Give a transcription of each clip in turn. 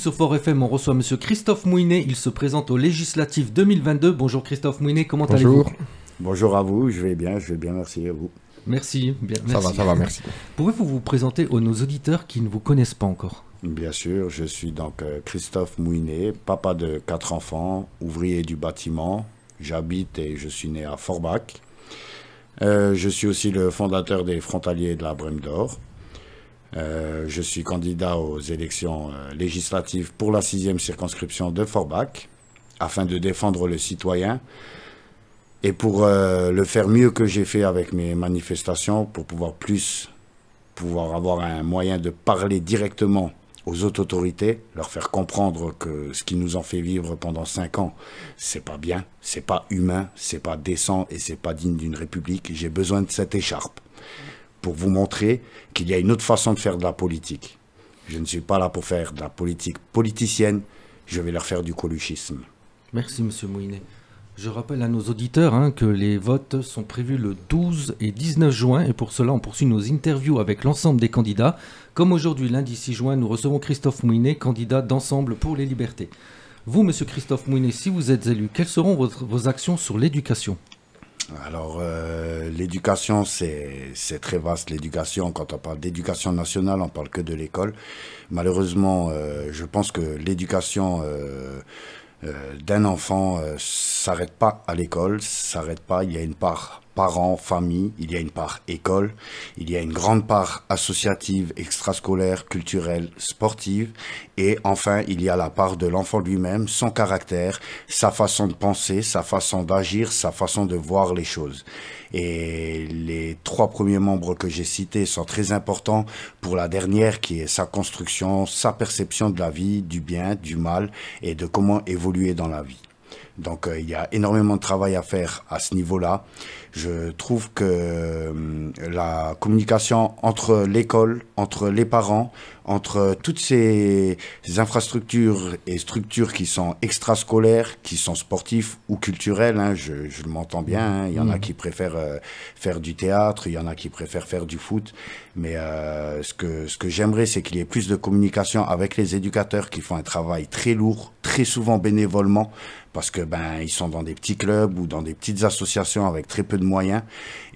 suite sur Fort FM, on reçoit Monsieur Christophe Mouinet. Il se présente au législatif 2022. Bonjour Christophe Mouinet, comment allez-vous? Bonjour. Bonjour à vous, je vais bien, je vais bien, merci à vous. Merci, bien, Ça va, ça va, merci. Pouvez-vous vous présenter aux nos auditeurs qui ne vous connaissent pas encore? Bien sûr, je suis donc euh, Christophe Mouinet, papa de quatre enfants, ouvrier du bâtiment. J'habite et je suis né à Forbach. Euh, je suis aussi le fondateur des Frontaliers de la Brème d'Or. Euh, je suis candidat aux élections euh, législatives pour la sixième circonscription de Forbach, afin de défendre le citoyen et pour euh, le faire mieux que j'ai fait avec mes manifestations, pour pouvoir plus, pouvoir avoir un moyen de parler directement aux autres autorités, leur faire comprendre que ce qui nous ont fait vivre pendant cinq ans, c'est pas bien, c'est pas humain, c'est pas décent et c'est pas digne d'une république. J'ai besoin de cette écharpe pour vous montrer qu'il y a une autre façon de faire de la politique. Je ne suis pas là pour faire de la politique politicienne, je vais leur faire du coluchisme. Merci Monsieur Mouinet. Je rappelle à nos auditeurs hein, que les votes sont prévus le 12 et 19 juin et pour cela on poursuit nos interviews avec l'ensemble des candidats. Comme aujourd'hui lundi 6 juin, nous recevons Christophe Mouinet, candidat d'Ensemble pour les libertés. Vous, Monsieur Christophe Mouinet, si vous êtes élu, quelles seront vos actions sur l'éducation? Alors, euh, l'éducation, c'est très vaste. L'éducation, quand on parle d'éducation nationale, on parle que de l'école. Malheureusement, euh, je pense que l'éducation euh, d'un enfant s'arrête pas à l'école, s'arrête pas. Il y a une part parents, famille, il y a une part école, il y a une grande part associative, extrascolaire, culturelle, sportive, et enfin, il y a la part de l'enfant lui-même, son caractère, sa façon de penser, sa façon d'agir, sa façon de voir les choses. Et les trois premiers membres que j'ai cités sont très importants pour la dernière qui est sa construction, sa perception de la vie, du bien, du mal et de comment évoluer dans la vie. Donc euh, il y a énormément de travail à faire à ce niveau-là. Je trouve que euh, la communication entre l'école, entre les parents, entre toutes ces infrastructures et structures qui sont extrascolaires, qui sont sportifs ou culturels, hein, je, je m'entends bien, hein, il y en a qui préfèrent euh, faire du théâtre, il y en a qui préfèrent faire du foot, mais euh, ce que, ce que j'aimerais, c'est qu'il y ait plus de communication avec les éducateurs qui font un travail très lourd, très souvent bénévolement, parce que ben ils sont dans des petits clubs ou dans des petites associations avec très peu de moyens.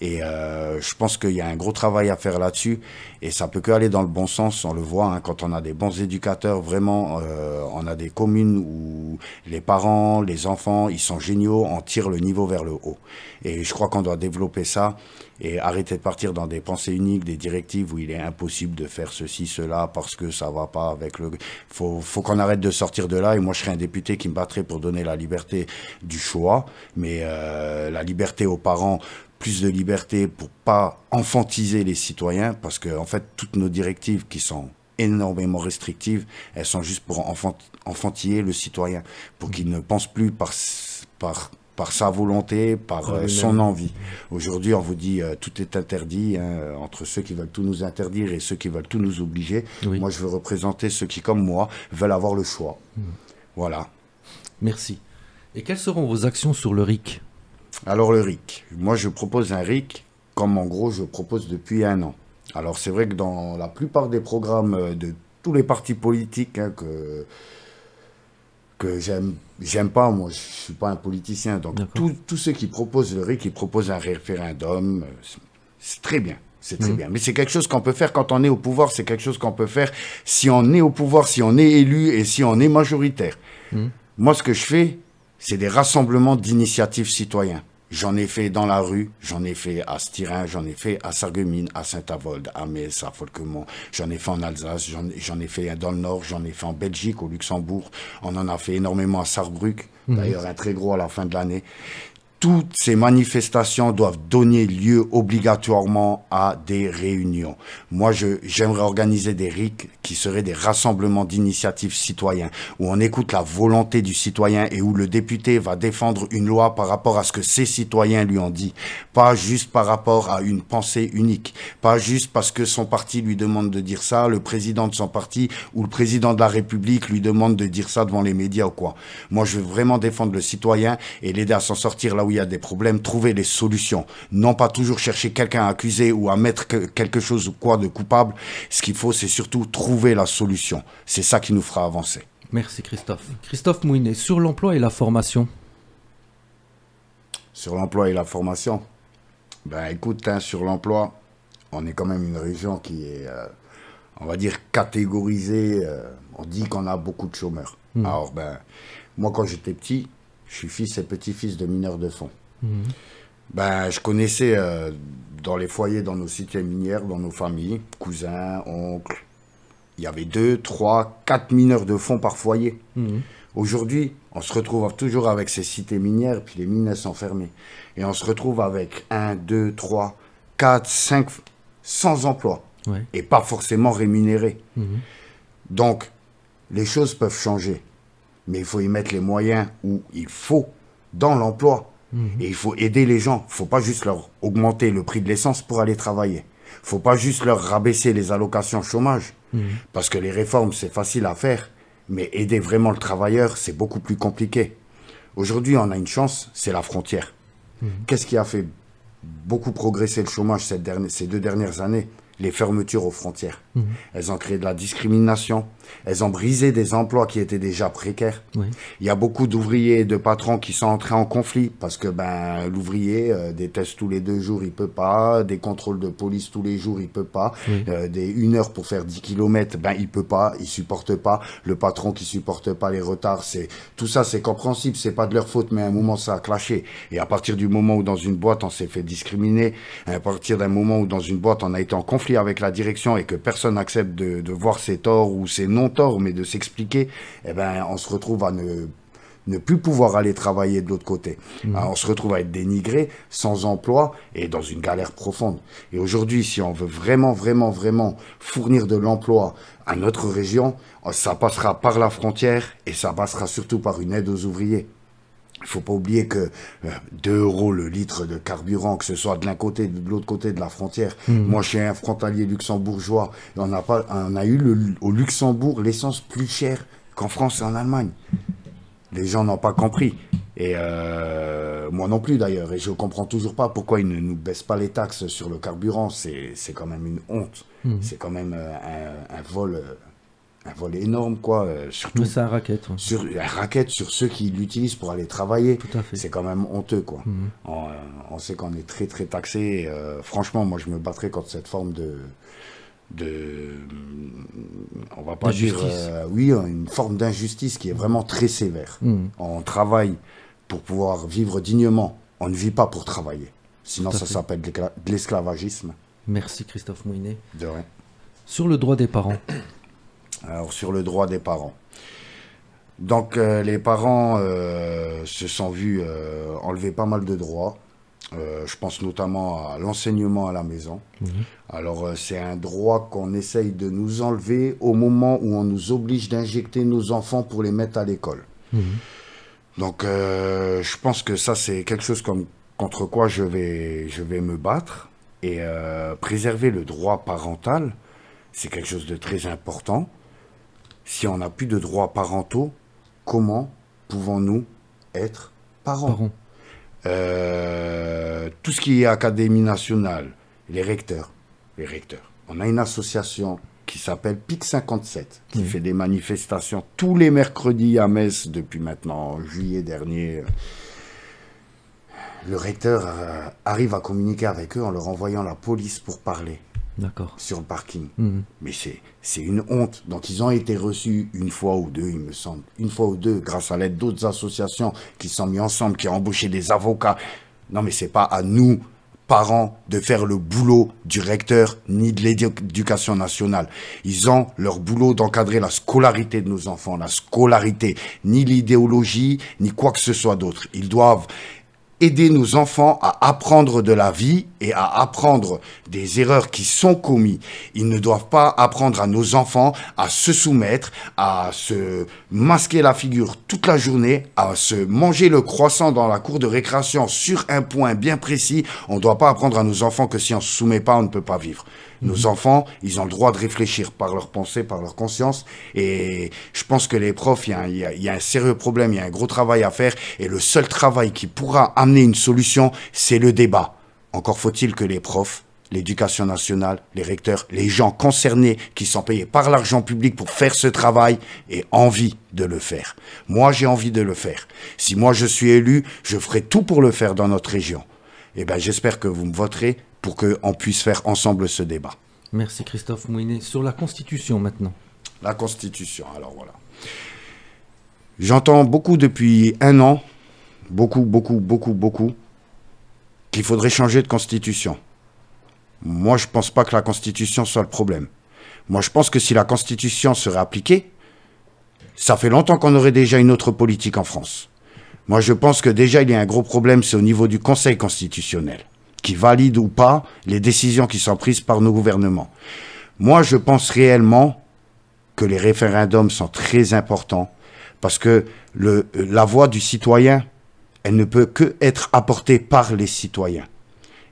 Et euh, je pense qu'il y a un gros travail à faire là-dessus et ça peut que aller dans le bon sens on le voit hein, quand on a des bons éducateurs vraiment euh, on a des communes où les parents les enfants ils sont géniaux on tire le niveau vers le haut et je crois qu'on doit développer ça et arrêter de partir dans des pensées uniques, des directives où il est impossible de faire ceci, cela parce que ça va pas avec le. Faut, faut qu'on arrête de sortir de là. Et moi, je serais un député qui me battrait pour donner la liberté du choix, mais euh, la liberté aux parents, plus de liberté pour pas enfantiser les citoyens, parce que en fait, toutes nos directives qui sont énormément restrictives, elles sont juste pour enfant, enfantiller le citoyen, pour qu'il ne pense plus par par par sa volonté, par euh, son envie. Aujourd'hui, on vous dit euh, tout est interdit hein, entre ceux qui veulent tout nous interdire et ceux qui veulent tout nous obliger. Oui. Moi, je veux représenter ceux qui, comme moi, veulent avoir le choix. Voilà. Merci. Et quelles seront vos actions sur le RIC Alors le RIC. Moi, je propose un RIC comme en gros je propose depuis un an. Alors c'est vrai que dans la plupart des programmes euh, de tous les partis politiques hein, que que j'aime j'aime pas moi je suis pas un politicien. Donc tous ceux qui proposent le RIC ils proposent un référendum euh, c'est- très bien c'est très bien. Mais c'est quelque chose qu'on peut faire quand on est au pouvoir c'est quelque chose qu'on peut faire si on est au pouvoir si on est élu et si on est majoritaire. Moi ce que je fais c'est des rassemblements d'initiatives citoyens J'en ai fait dans la rue, j'en ai fait à Styrin, j'en ai fait à Sarreguemines, à Saint-Avold, à Metz, à Folquemont, j'en ai fait en Alsace, j'en j'en ai fait dans le Nord, j'en ai fait en Belgique, au Luxembourg, on en a fait énormément à Sarrebruck, d'ailleurs un très gros à la fin de l'année. Toutes ces manifestations doivent donner lieu obligatoirement à des réunions. Moi, j'aimerais organiser des RIC qui seraient des rassemblements d'initiatives citoyens, où on écoute la volonté du citoyen et où le député va défendre une loi par rapport à ce que ses citoyens lui ont dit. Pas juste par rapport à une pensée unique. Pas juste parce que son parti lui demande de dire ça, le président de son parti ou le président de la République lui demande de dire ça devant les médias ou quoi. Moi, je veux vraiment défendre le citoyen et l'aider à s'en sortir là où il y a des problèmes, trouver les solutions. Non pas toujours chercher quelqu'un à accuser ou à mettre que- quelque chose ou quoi de coupable. Ce qu'il faut, c'est surtout trouver la solution. C'est ça qui nous fera avancer. Merci Christophe. Christophe Mouinet, sur l'emploi et la formation. Sur l'emploi et la formation, ben écoute, hein, sur l'emploi, on est quand même une région qui est, euh, on va dire, catégorisée. euh, on dit qu'on a beaucoup de chômeurs. Mhm. Alors, ben, moi, quand j'étais petit, je suis fils et petit-fils de mineurs de fond. Mhm. Ben, je connaissais euh, dans les foyers, dans nos cités minières, dans nos familles, cousins, oncles, il y avait deux, trois, quatre mineurs de fond par foyer. Mhm. Aujourd'hui, on se retrouve toujours avec ces cités minières, puis les mines sont fermées. Et on se retrouve avec un, deux, trois, quatre, cinq, sans emploi. Ouais. Et pas forcément rémunérés. Mhm. Donc, les choses peuvent changer. Mais il faut y mettre les moyens où il faut dans l'emploi. Et il faut aider les gens. Il faut pas juste leur augmenter le prix de l'essence pour aller travailler. Il faut pas juste leur rabaisser les allocations chômage. Parce que les réformes, c'est facile à faire. Mais aider vraiment le travailleur, c'est beaucoup plus compliqué. Aujourd'hui, on a une chance, c'est la frontière. Qu'est-ce qui a fait beaucoup progresser le chômage cette dernière- ces deux dernières années? Les fermetures aux frontières. Elles ont créé de la discrimination. Elles ont brisé des emplois qui étaient déjà précaires. Oui. Il y a beaucoup d'ouvriers et de patrons qui sont entrés en conflit parce que ben l'ouvrier euh, des tests tous les deux jours il peut pas, des contrôles de police tous les jours il peut pas, Oui. euh, des une heure pour faire 10 kilomètres ben il peut pas, il supporte pas, le patron qui supporte pas les retards, c'est tout ça c'est compréhensible, c'est pas de leur faute mais à un moment ça a clashé et à partir du moment où dans une boîte on s'est fait discriminer, à partir d'un moment où dans une boîte on a été en conflit avec la direction et que personne n'accepte de, de voir ses torts ou ses non-torts mais de s'expliquer, eh ben on se retrouve à ne ne plus pouvoir aller travailler de l'autre côté. Alors, on se retrouve à être dénigré, sans emploi et dans une galère profonde. Et aujourd'hui, si on veut vraiment, vraiment, vraiment fournir de l'emploi à notre région, ça passera par la frontière et ça passera surtout par une aide aux ouvriers. Il faut pas oublier que euh, 2 euros le litre de carburant, que ce soit de l'un côté de l'autre côté de la frontière. Moi, je suis un frontalier luxembourgeois. On a pas, on a eu le, au Luxembourg l'essence plus chère qu'en France et en Allemagne. Les gens n'ont pas compris. Et euh, moi non plus d'ailleurs. Et je comprends toujours pas pourquoi ils ne nous baissent pas les taxes sur le carburant. C'est quand même une honte. C'est quand même euh, un, un vol, euh, un vol énorme quoi. euh, surtout c'est un racket. ouais. sur la raquette sur ceux qui l'utilisent pour aller travailler. Tout à fait. C'est quand même honteux, quoi. Mhm. On, euh, on sait qu'on est très, très taxé. euh, franchement, moi, je me battrais contre cette forme de. de on va pas dire. Euh, oui, une forme d'injustice qui est vraiment très sévère. Mhm. On travaille pour pouvoir vivre dignement. On ne vit pas pour travailler. Sinon, ça s'appelle de l'esclavagisme. Merci Christophe Mouinet. De rien. Sur le droit des parents. Alors sur le droit des parents. Donc euh, les parents euh, se sont vus euh, enlever pas mal de droits. Je pense notamment à l'enseignement à la maison. Alors euh, c'est un droit qu'on essaye de nous enlever au moment où on nous oblige d'injecter nos enfants pour les mettre à l'école. Donc euh, je pense que ça c'est quelque chose comme, contre quoi je vais, je vais me battre. Et préserver le droit parental, c'est quelque chose de très important. Si on n'a plus de droits parentaux, comment pouvons-nous être parents Parents. Euh, Tout ce qui est Académie nationale, les recteurs, les recteurs. On a une association qui s'appelle PIC 57, qui fait des manifestations tous les mercredis à Metz depuis maintenant juillet dernier. Le recteur euh, arrive à communiquer avec eux en leur envoyant la police pour parler. Sur le parking. Mhm. Mais c'est, une honte. Donc ils ont été reçus une fois ou deux, il me semble. Une fois ou deux, grâce à l'aide d'autres associations qui se sont mis ensemble, qui ont embauché des avocats. Non, mais c'est pas à nous, parents, de faire le boulot du recteur ni de l'éducation nationale. Ils ont leur boulot d'encadrer la scolarité de nos enfants, la scolarité, ni l'idéologie, ni quoi que ce soit d'autre. Ils doivent aider nos enfants à apprendre de la vie et à apprendre des erreurs qui sont commises. Ils ne doivent pas apprendre à nos enfants à se soumettre, à se masquer la figure toute la journée, à se manger le croissant dans la cour de récréation sur un point bien précis. On ne doit pas apprendre à nos enfants que si on se soumet pas, on ne peut pas vivre. Nos enfants, ils ont le droit de réfléchir par leur pensée, par leur conscience. Et je pense que les profs, y, y il y a un sérieux problème, il y a un gros travail à faire. Et le seul travail qui pourra amener une solution, c'est le débat. Encore faut-il que les profs, l'éducation nationale, les recteurs, les gens concernés qui sont payés par l'argent public pour faire ce travail aient envie de le faire. Moi, j'ai envie de le faire. Si moi je suis élu, je ferai tout pour le faire dans notre région. Eh bien, j'espère que vous me voterez pour qu'on puisse faire ensemble ce débat. Merci Christophe Mouinet. Sur la Constitution maintenant. La Constitution, alors voilà. J'entends beaucoup depuis un an, beaucoup, beaucoup, beaucoup, beaucoup, qu'il faudrait changer de constitution. Moi, je ne pense pas que la constitution soit le problème. Moi, je pense que si la constitution serait appliquée, ça fait longtemps qu'on aurait déjà une autre politique en France. Moi, je pense que déjà, il y a un gros problème, c'est au niveau du Conseil constitutionnel, qui valide ou pas les décisions qui sont prises par nos gouvernements. Moi, je pense réellement que les référendums sont très importants parce que la voix du citoyen, elle ne peut que être apportée par les citoyens.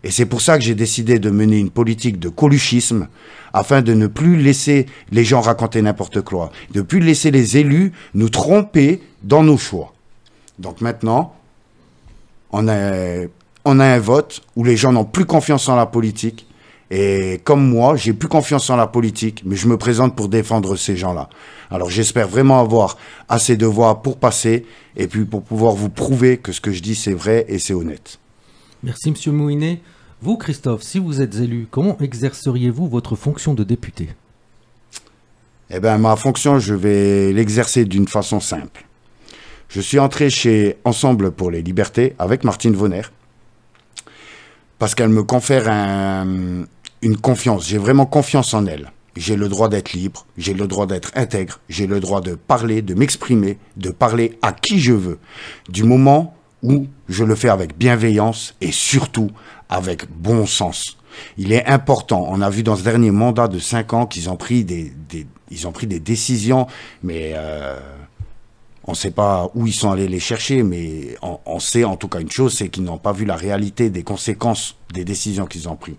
Et c'est pour ça que j'ai décidé de mener une politique de coluchisme afin de ne plus laisser les gens raconter n'importe quoi, de ne plus laisser les élus nous tromper dans nos choix. Donc maintenant, on a, on a un vote où les gens n'ont plus confiance en la politique et comme moi, j'ai plus confiance en la politique, mais je me présente pour défendre ces gens-là. Alors j'espère vraiment avoir assez de voix pour passer et puis pour pouvoir vous prouver que ce que je dis c'est vrai et c'est honnête. Merci Monsieur Mouinet. Vous, Christophe, si vous êtes élu, comment exerceriez-vous votre fonction de député? Eh bien, ma fonction, je vais l'exercer d'une façon simple. Je suis entré chez Ensemble pour les libertés avec Martine Vonner parce qu'elle me confère un, une confiance. J'ai vraiment confiance en elle. J'ai le droit d'être libre, j'ai le droit d'être intègre, j'ai le droit de parler, de m'exprimer, de parler à qui je veux. Du moment où je le fais avec bienveillance et surtout avec bon sens. Il est important, on a vu dans ce dernier mandat de cinq ans qu'ils ont pris des, des, ils ont pris des décisions, mais euh, on ne sait pas où ils sont allés les chercher, mais on, sait en tout cas une chose, c'est qu'ils n'ont pas vu la réalité des conséquences des décisions qu'ils ont prises.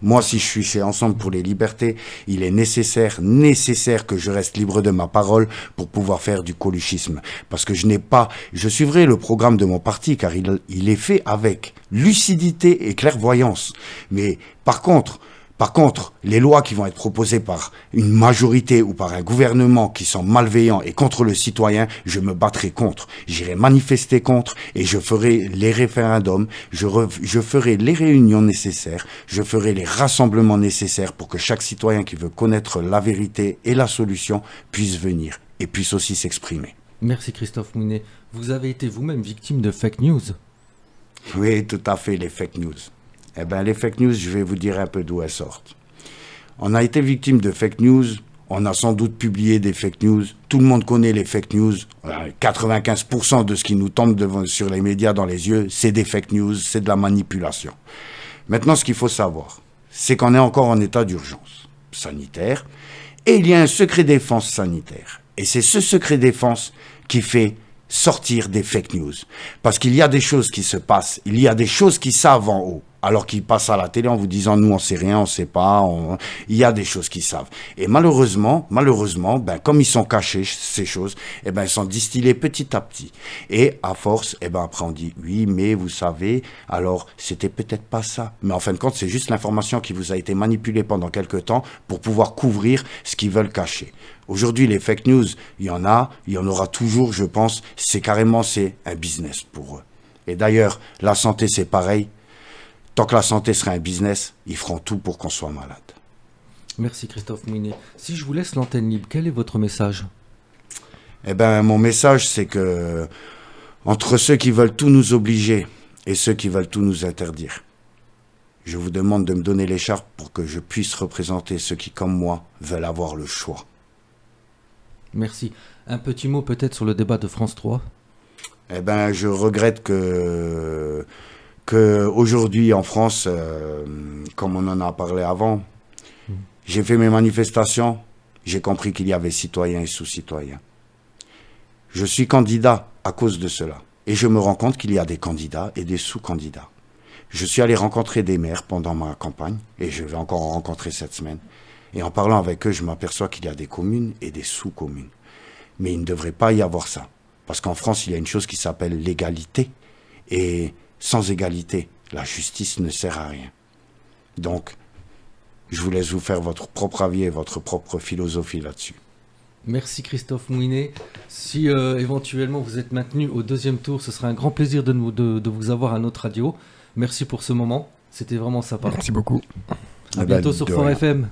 Moi, si je suis chez Ensemble pour les libertés, il est nécessaire, nécessaire que je reste libre de ma parole pour pouvoir faire du coluchisme. Parce que je n'ai pas, je suivrai le programme de mon parti, car il, il est fait avec lucidité et clairvoyance. Mais par contre, par contre, les lois qui vont être proposées par une majorité ou par un gouvernement qui sont malveillants et contre le citoyen, je me battrai contre. J'irai manifester contre et je ferai les référendums, je, je ferai les réunions nécessaires, je ferai les rassemblements nécessaires pour que chaque citoyen qui veut connaître la vérité et la solution puisse venir et puisse aussi s'exprimer. Merci Christophe Mounet. Vous avez été vous-même victime de fake news Oui, tout à fait, les fake news. Eh bien, les fake news, je vais vous dire un peu d'où elles sortent. On a été victime de fake news. On a sans doute publié des fake news. Tout le monde connaît les fake news. 95% de ce qui nous tombe sur les médias dans les yeux, c'est des fake news, c'est de la manipulation. Maintenant, ce qu'il faut savoir, c'est qu'on est encore en état d'urgence sanitaire et il y a un secret défense sanitaire. Et c'est ce secret défense qui fait sortir des fake news. Parce qu'il y a des choses qui se passent, il y a des choses qui savent en haut alors qu'ils passent à la télé en vous disant nous on sait rien, on sait pas, il y a des choses qu'ils savent. Et malheureusement, malheureusement, ben comme ils sont cachés ces choses, eh ben ils sont distillés petit à petit. Et à force, eh ben après on dit oui, mais vous savez, alors c'était peut-être pas ça. Mais en fin de compte, c'est juste l'information qui vous a été manipulée pendant quelque temps pour pouvoir couvrir ce qu'ils veulent cacher. Aujourd'hui, les fake news, il y en a, il y en aura toujours, je pense. C'est carrément c'est un business pour eux. Et d'ailleurs, la santé, c'est pareil Tant que la santé sera un business, ils feront tout pour qu'on soit malade. Merci Christophe Mouinet. Si je vous laisse l'antenne libre, quel est votre message? Eh bien, mon message, c'est que entre ceux qui veulent tout nous obliger et ceux qui veulent tout nous interdire, je vous demande de me donner l'écharpe pour que je puisse représenter ceux qui, comme moi, veulent avoir le choix. Merci. Un petit mot peut-être sur le débat de France 3 Eh bien, je regrette que qu'aujourd'hui en France, euh, comme on en a parlé avant, j'ai fait mes manifestations, j'ai compris qu'il y avait citoyens et sous-citoyens. Je suis candidat à cause de cela. Et je me rends compte qu'il y a des candidats et des sous-candidats. Je suis allé rencontrer des maires pendant ma campagne, et je vais encore en rencontrer cette semaine. Et en parlant avec eux, je m'aperçois qu'il y a des communes et des sous-communes. Mais il ne devrait pas y avoir ça. Parce qu'en France, il y a une chose qui s'appelle l'égalité. Et sans égalité, la justice ne sert à rien. Donc, je vous laisse vous faire votre propre avis et votre propre philosophie là-dessus. Merci Christophe Mouinet. Si euh, éventuellement vous êtes maintenu au deuxième tour, ce sera un grand plaisir de, nous, de, de vous avoir à notre radio. Merci pour ce moment. C'était vraiment sympa. Merci beaucoup. À Eh ben, bientôt sur Fort rien. FM.